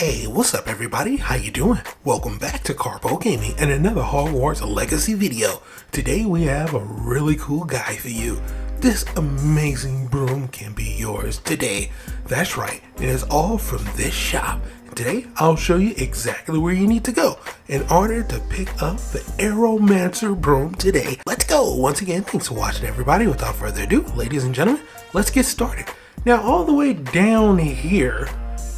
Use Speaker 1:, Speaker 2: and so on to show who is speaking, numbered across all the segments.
Speaker 1: Hey, what's up everybody? How you doing? Welcome back to Karpo Gaming and another Hogwarts Legacy video. Today we have a really cool guy for you. This amazing broom can be yours today. That's right, it is all from this shop. Today I'll show you exactly where you need to go in order to pick up the Aeromancer broom today. Let's go! Once again, thanks for watching everybody. Without further ado, ladies and gentlemen, let's get started. Now all the way down here,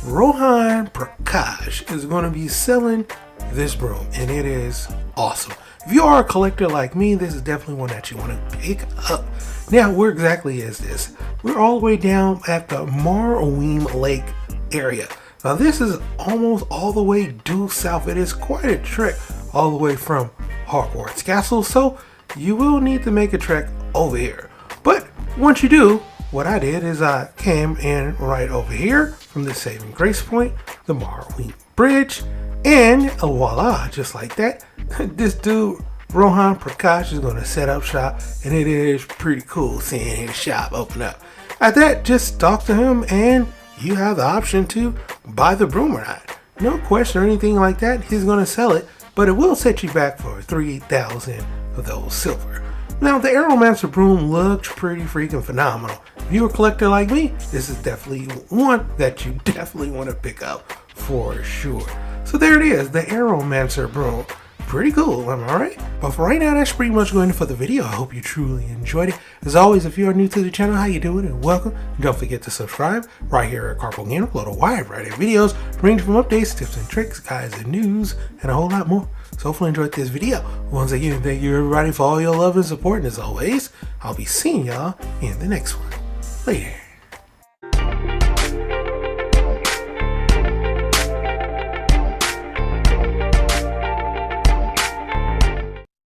Speaker 1: Rohan Prakash is going to be selling this broom and it is awesome. If you are a collector like me, this is definitely one that you want to pick up. Now, where exactly is this? We're all the way down at the Marunweem Lake area. Now, this is almost all the way due south. It is quite a trek all the way from Hogwarts Castle, so you will need to make a trek over here. But once you do, what I did is I came in right over here from the Saving Grace Point, the Marunweem Bridge, and voila, just like that, this dude, Rohan Prakash, is to set up shop, and it is pretty cool seeing his shop open up. At that, just talk to him, and you have the option to buy the broom or not. No question or anything like that, he's to sell it, but it will set you back for 3,000 of those silver. Now, the Aeromancer broom looks pretty freaking phenomenal. You're a collector like me, this is definitely one that you definitely want to pick up for sure. So there it is, the Aeromancer bro. Pretty cool, am I right? But for right now, that's pretty much going for the video. I hope you truly enjoyed it. As always, if you are new to the channel, how you doing and welcome. don't forget to subscribe right here at Karpo Gamer. Upload a wide variety of videos ranging from updates, tips and tricks, guides and news, and a whole lot more. So hopefully you enjoyed this video. Once again, thank you everybody for all your love and support. And as always, I'll be seeing y'all in the next one later.